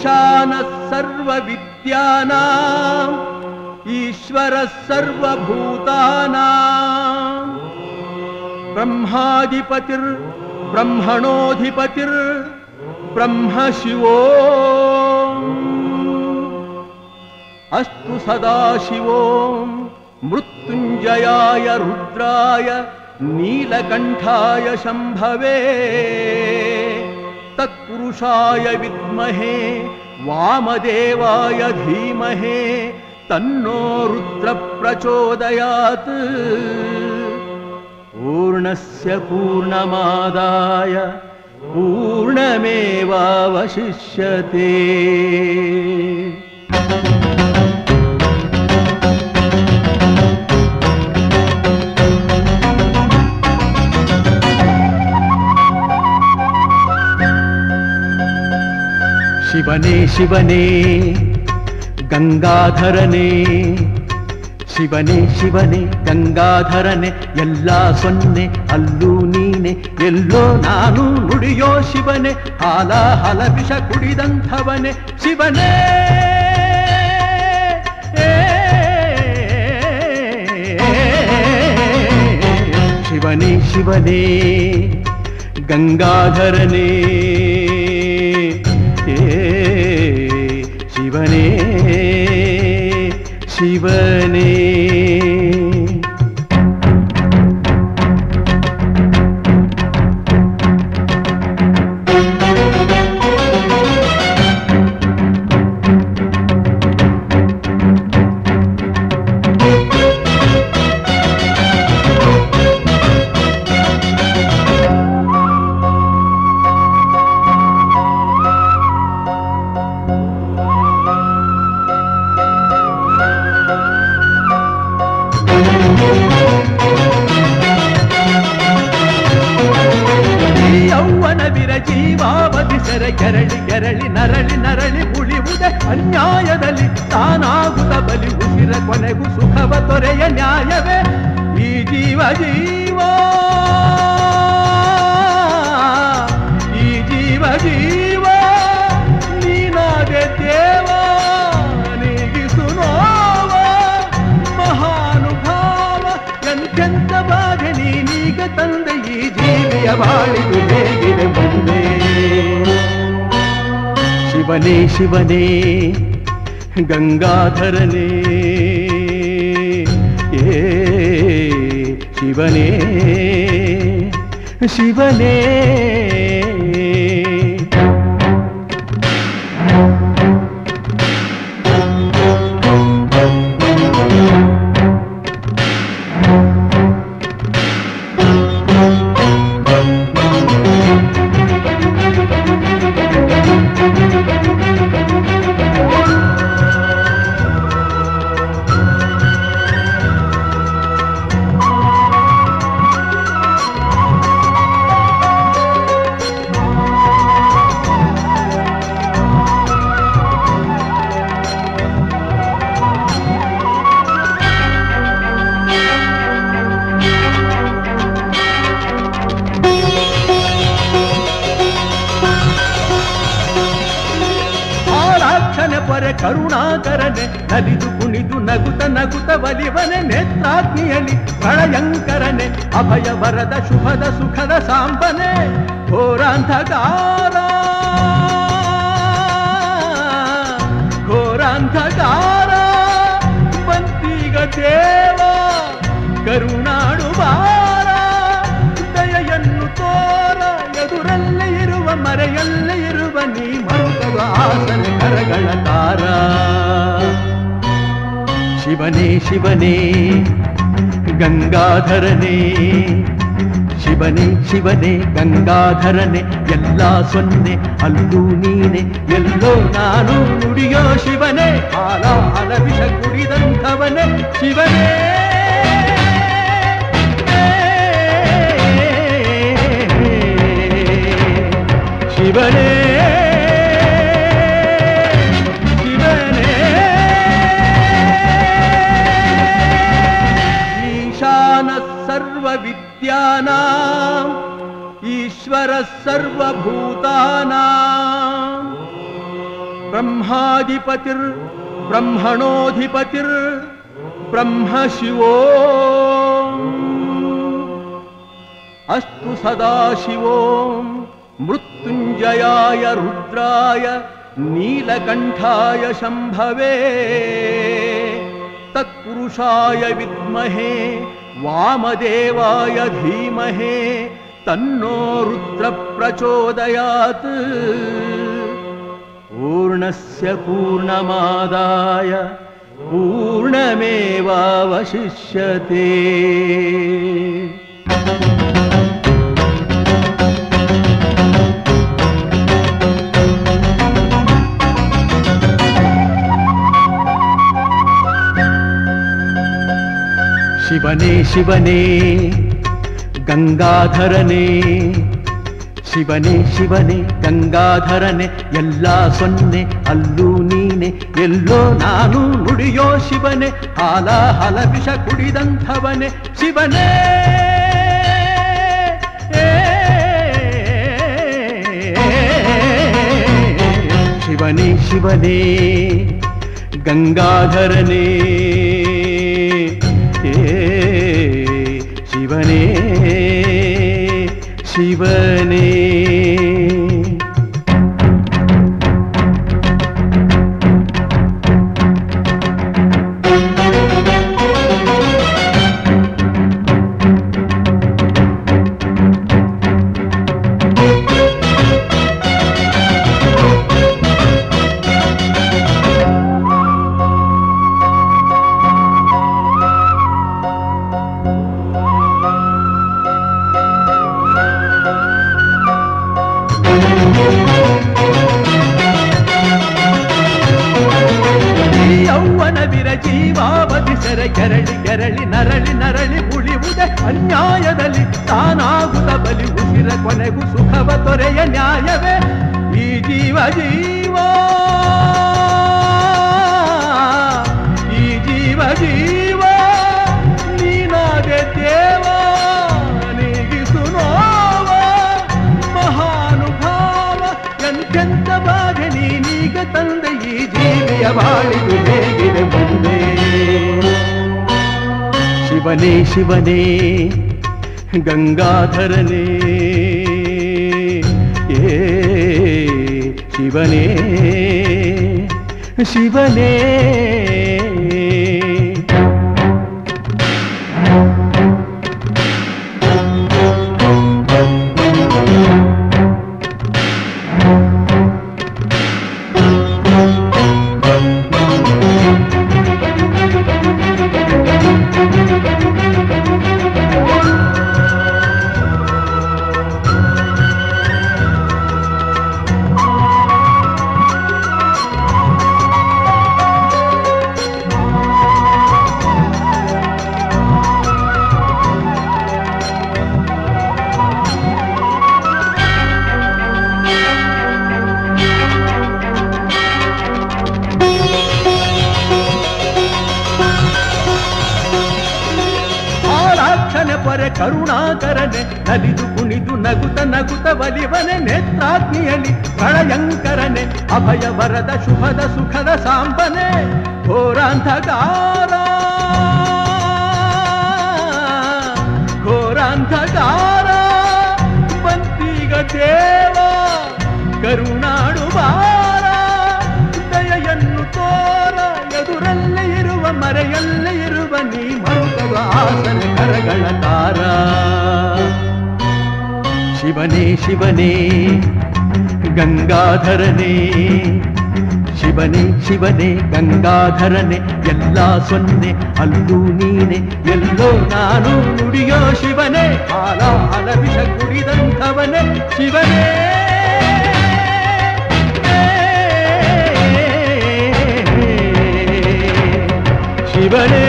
ईशानः सर्वविद्यानाम् ईश्वरः सर्वभूतानाम् ब्रह्माधिपतिर्ब्रह्मणोऽधिपतिर् ब्रह्म शिवो अस्तु सदाशिवो मृत्युञ्जयाय रुद्राय नीलकण्ठाय शम्भवे। तत्पुरुषाय विद्महे वामदेवाय धीमहे तन्नो रुद्रप्रचोदयात्। पूर्णस्य पूर्णमादाय पूर्णमेवावशिष्यते ಶಿವನೇ ಶಿವನೇ, ಗಂಗಾಧರನೇ, ಶಿವನೇ ಶಿವನೇ, ಗಂಗಾಧರನೇ, ಎಲ್ಲ ಸೊನ್ನೆ, ಅಲ್ಲೂ ನೀನೆ, ಎಲ್ಲೋ ನಾನು ನುಡಿಯೋ ಶಿವನೇ, ಹಾಲ, ಹಲ ವಿಷ ಕುಡಿದಂಥವನೇ, ಶಿವನೇ! ಶಿವನೇ ಶಿವನೇ, ಗಂಗಾಧರನೇ! சிவனே. ಸೆರೆ ಕೆರಳಿ ಕೆರಳಿ ನರಳಿ ನರಳಿ ಉಳಿವುದೇ ಅನ್ಯಾಯದಲ್ಲಿ ತಾನಾಗುತ್ತ ಬಲಿ ಉಸಿರ ಕೊನೆಗೂ ಸುಖವ ತೊರೆಯ ನ್ಯಾಯವೇ. ಈ ಜೀವ ಜೀವ. ಈ ಜೀವ ಜೀವ. ನೀನಾದೆ ದೇವ, ನೀಗಿಸು ನೋವ. ಮಹಾನುಭಾವ, ಎಂತೆಂತ ಬಾಧೆ ನೀನೀಗ ತಂದೆ, ಈ ಜೀವಿಯ ಬಾಳಿದು ಹೇಗಿದೆ ಮುಂದೆ. சிவனே சிவனே கங்காதரனே. ஏ சிவனே சிவனே. ಕರುಣಾಕರನೆ ನಲಿದು ಕುಣಿದು ನಗುತ ನಗುತ ಬಲಿವನೆ ನೇತ್ರಾಗ್ನಿಯಲಿ ಪ್ರಳಯಂಕರನೆ ಅಭಯ ವರದ ಶುಭದ ಸುಖದ ಸಾಂಬನೆ ಘೋರಾಂಧಕಾರ ಘೋರಾಂಧಕಾರ ಬಂತೀಗ ದೇವ ಕರುಣಾಡು ಬಾರ ದಯೆಯನ್ನು ತೋರ ಎದುರಲ್ಲೇ ಇರುವ ಮರೆಯಲ್ಲೇ ಇರುವ ನೀ ಮರುಕವ ಆಸನ ಕರಗಳ சிவனே சிவனே கங்காதரனே சிவனே சிவனே கங்காதரனே எல்லா சொன்னே அல்லூ நீனே எல்லோ நானும் முடியோ சிவனே ஆலா அலவிஷ குடிதந்தவனே சிவனே சிவனே सर्वविद्यानाम् ईश्वरः सर्वभूतानाम् ब्रह्माधिपतिर्ब्रह्मणोऽधिपतिर् ब्रह्म शिवो अस्तु सदाशिवो मृत्युञ्जयाय रुद्राय नीलकण्ठाय शम्भवे। तत्पुरुषाय विद्महे वामदेवाय धीमहे तन्नो रुद्रप्रचोदयात्। पूर्णस्य पूर्णमादाय पूर्णमेवावशिष्यते। ಶಿವನೇ ಶಿವನೇ, ಗಂಗಾಧರನೇ, ಶಿವನೇ ಶಿವನೇ, ಗಂಗಾಧರನೆ, ಎಲ್ಲ ಸೊನ್ನೆ, ಅಲ್ಲೂ ನೀನೆ, ಎಲ್ಲೋ ನಾನು ನುಡಿಯೋ ಶಿವನೇ, ಹಾಲ, ಹಲ ವಿಷ ಕುಡಿದಂಥವನೆ, ಶಿವನೇ! ಶಿವನೇ ಶಿವನೇ, ಗಂಗಾಧರನೇ சிவனே சிவனே. ಸೆರೆ ಕೆರಳಿ ಕೆರಳಿ ನರಳಿ ನರಳಿ ಉಳಿವುದೇ ಅನ್ಯಾಯದಲ್ಲಿ. ತಾನಾಗುತ್ತ ಬಲಿ ಉಸಿರ ಕೊನೆಗೂ ಸುಖವ ತೊರೆಯ ನ್ಯಾಯವೇ. ಈ ಜೀವ ಜೀವ. ಈ ಜೀವ ಜೀವ. ನೀನಾಗೆ ದೇವ, ನೀಗಿಸು ನೋವ. ಮಹಾನುಭಾವ, ಎಂತೆಂತ ಬಾಧೆ ನೀನೀಗ ತಂದೆ ಈ ಜೀವಿಯ ಬಾಳಿದು ಶಿವನೇ ಶಿವನೇ ಗಂಗಾಧರನೇ. ಏ ಶಿವನೇ ಶಿವನೇ. ಕರುಣಾಕರನೆ ನಲಿದು ಕುಣಿದು ನಗುತ ನಗುತ ಬಲಿವನೆ ನೇತ್ರಾಗ್ನಿಯಲಿ ಪ್ರಳಯಂಕರನೆ ಅಭಯ ವರದ ಶುಭದ ಸುಖದ ಸಾಂಬನೆ ಘೋರಾಂಧಕಾರ ಘೋರಾಂಧಕಾರ ಬಂತೀಗ ದೇವ ಕರುಣಾಡು ಬಾರ ದಯೆಯನ್ನು ತೋರ ಎದುರಲ್ಲೇ ಇರುವ ಮರೆಯಲ್ಲೇ ಇರುವ ನೀ ಮರುಗವ ಆಸನ ಕರಗಳ ತಾರ ಶಿವನೇ ಶಿವನೇ ಗಂಗಾಧರನೇ ಶಿವನೇ ಶಿವನೇ ಗಂಗಾಧರನೆ ಎಲ್ಲ ಸೊನ್ನೆ ಅಲ್ಲೂ ನೀನೆ ಎಲ್ಲೋ ನಾನು ನುಡಿಯೋ ಶಿವನೇ ಹಾಲ ಹಲ ವಿಷ ಕುಡಿದಂಥವನೇ ಶಿವನೇ ಶಿವನೇ